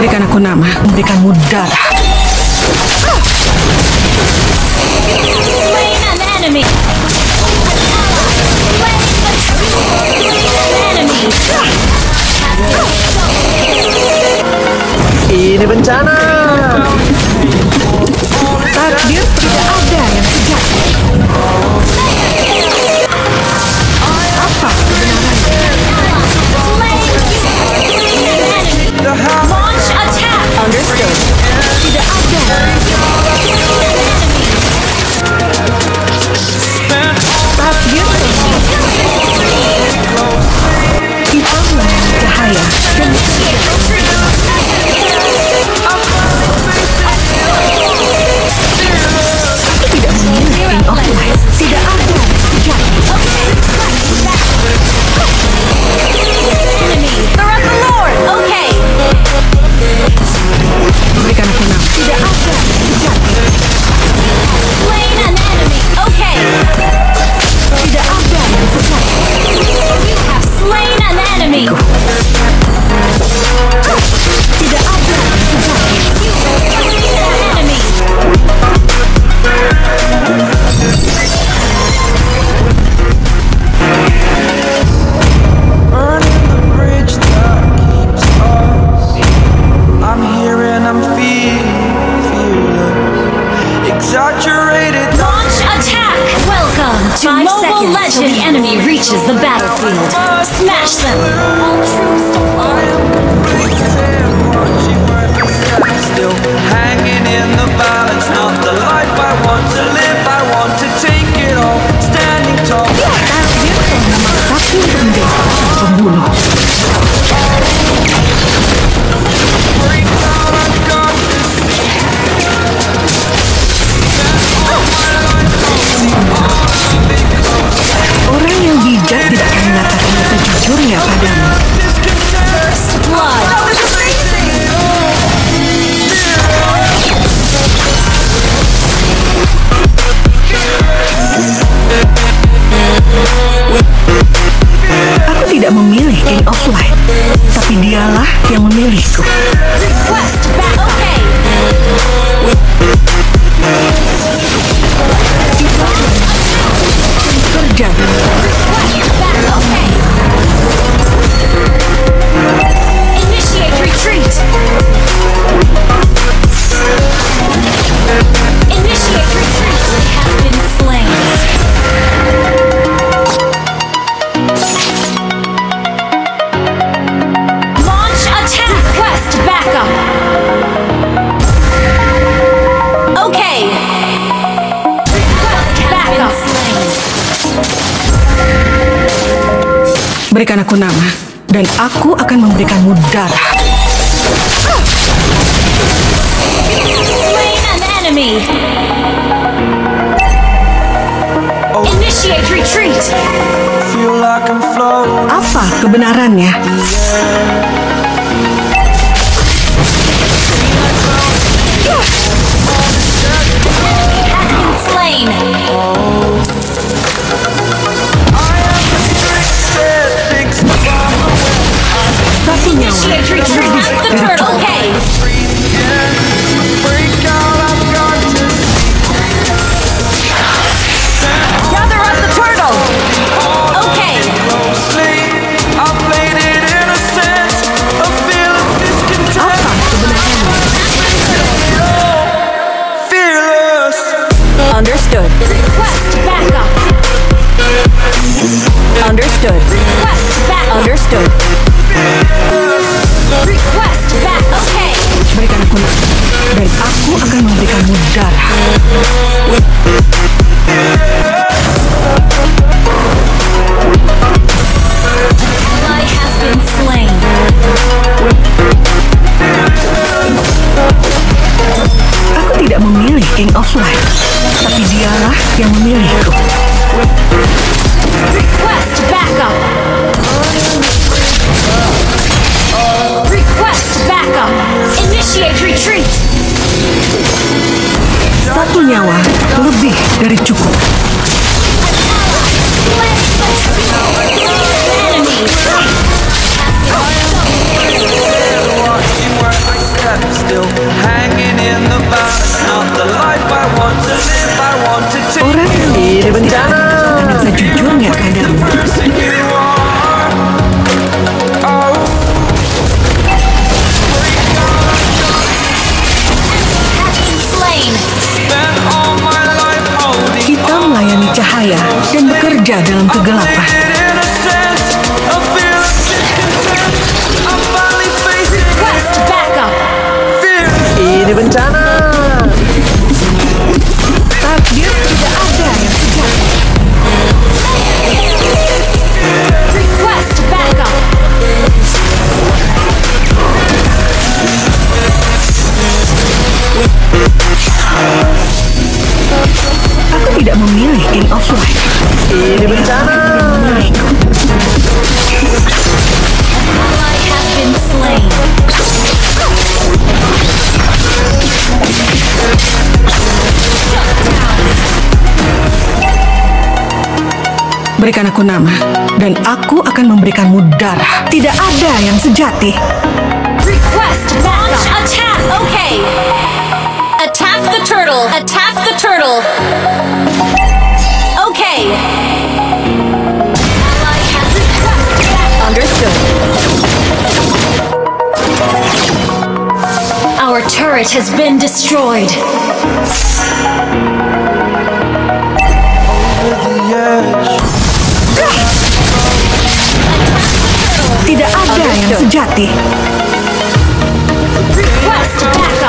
Berikan aku nama. Berikanmu darah. Ini bencana. Takdir tidak ada yang sejati. Pledge the enemy reaches the battlefield. Smash them! Still hanging in the balance, not the life I want to live. I want to take it all, standing tall. hancurnya padamu. Aku tidak memilih King of Light, tapi dialah yang memilihku. dan aku akan memberikanmu darah. Apa kebenarannya? Retreat, retreat, the turtle cave. Berikan aku nama, dan aku akan memberikanmu darah. Tidak ada yang sejati. Request launch attack. Okay. Attack the turtle. Attack the turtle. Okay. Understood. Our turret has been destroyed. Over the edge. sejati. West, attack.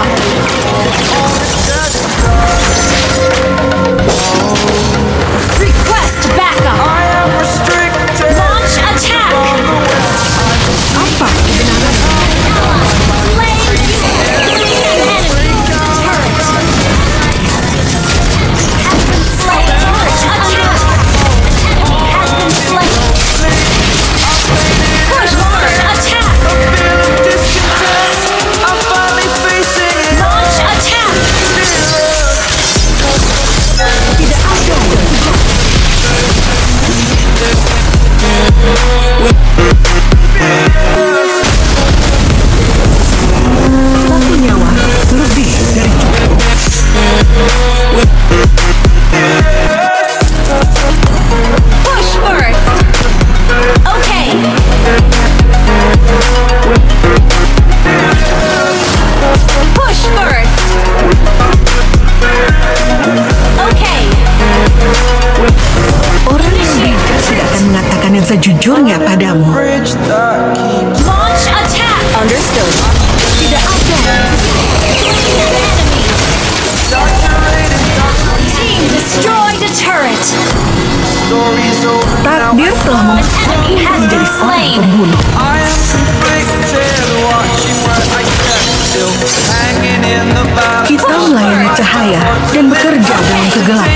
sejujurnya padamu. Takdir telah menghukum menjadi seorang pembunuh. Kita melayani cahaya dan bekerja dalam kegelapan.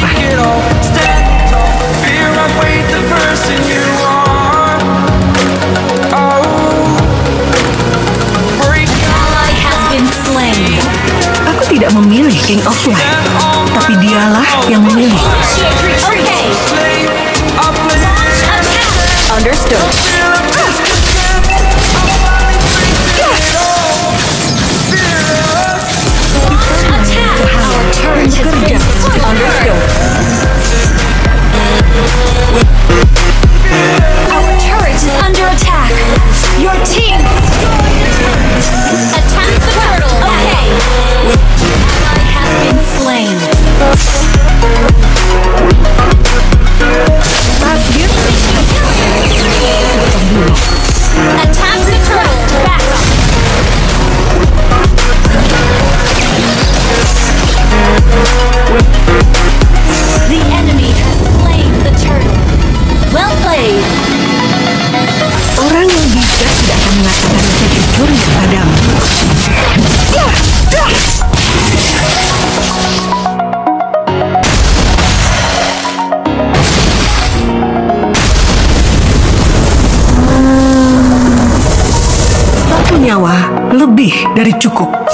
dari cukup.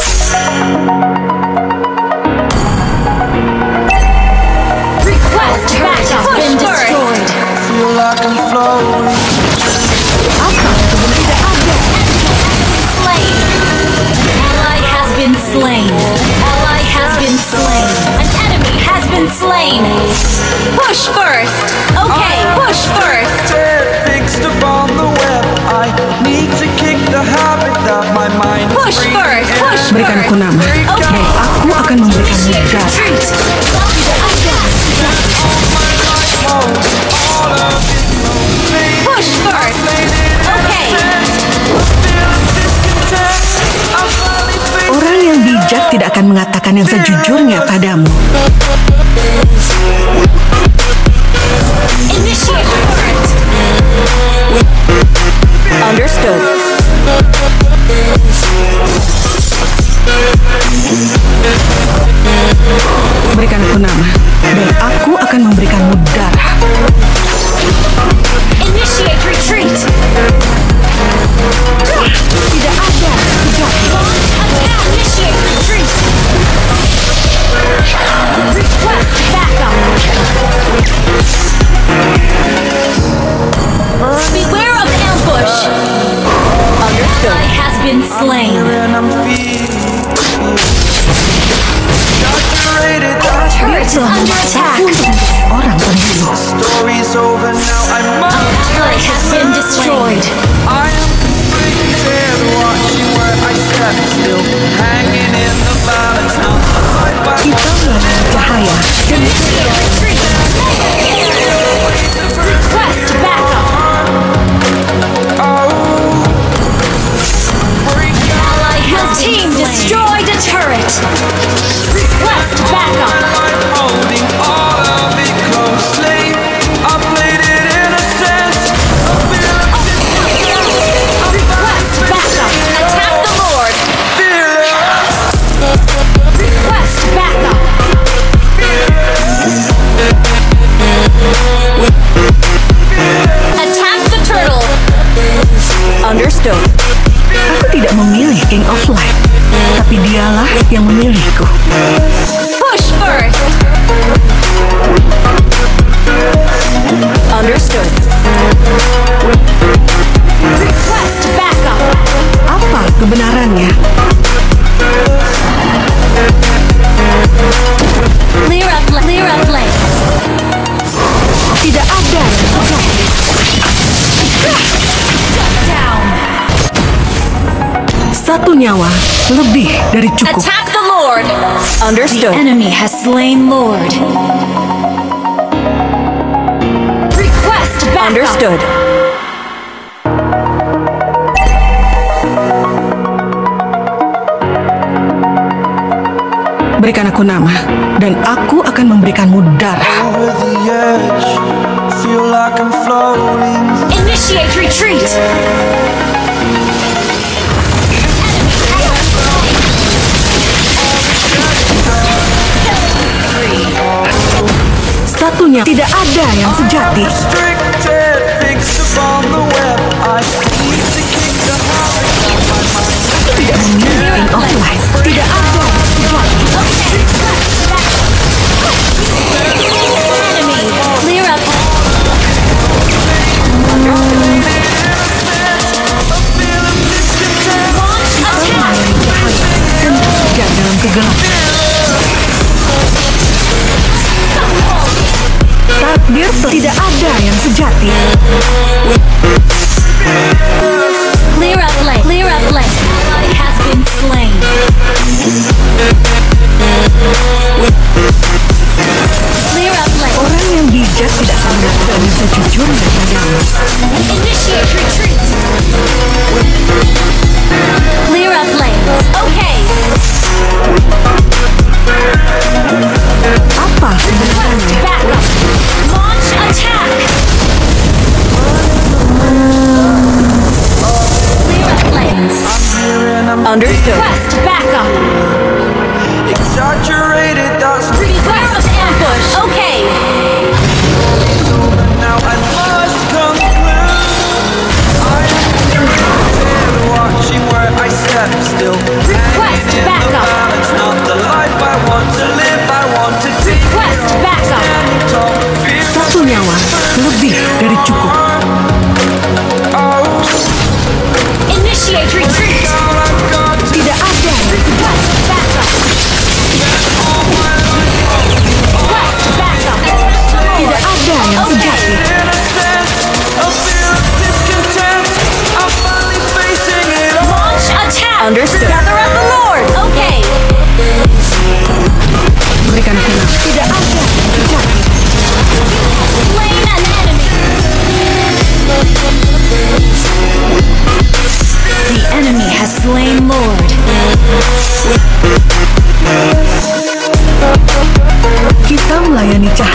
tidak akan mengatakan yang sejujurnya padamu. Yang memilihku. Push first. Understood. Request backup. Apa kebenarannya? Clear up, clear up lane. Tidak ada yang sejati. Down. Satu nyawa lebih dari cukup. Attack. The enemy has slain Lord. Request backup. Understood. Berikan aku nama, dan aku akan memberikanmu darah. Initiate retreat. Satunya tidak ada yang sejati. Tidak King of Light. Tidak ada yang sejati. Enemy. Takdir tidak ada yang sejati. Understood. Request backup. exaggerated, that's Request ambush. Okay. now I must conclude. I am watching where I step still. Request Hanging in the backup. balance, not the life I want to live. I want to take Request backup. Satu nyawa lebih dari cukup.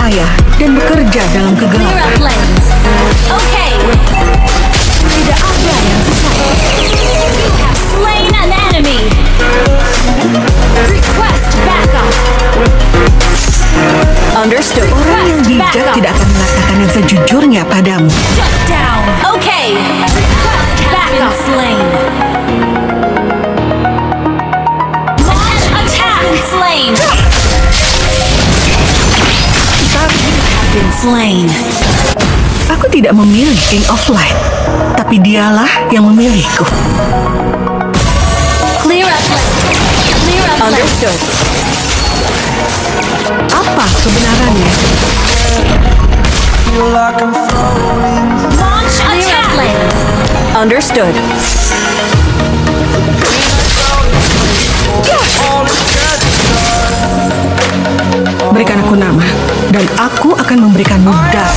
Cahaya dan bekerja dalam kegelapan. Okay. Tidak ada yang sejati. You have slain an enemy. Request backup. Understood. Orang yang bijak tidak akan mengatakan yang sejujurnya padamu. Shut down. Okay. Request backup. slain. Been slain. Aku tidak memilih King of Light, tapi dialah yang memilihku. Clear up lane. Clear up lane. Understood. Apa kebenarannya? Feel like I'm floating. Launch attack lane. Understood. Berikan aku nama, dan aku akan memberikanmu darah.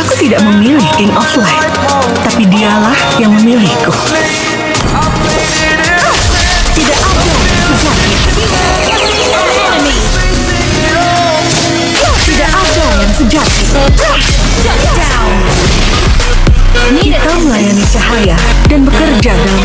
Aku tidak memilih King of Light, tapi dialah yang memilihku. I played it in. Tidak ada yang sejati. Enemy. Tidak ada yang sejati. Shut down melayani cahaya dan bekerja dalam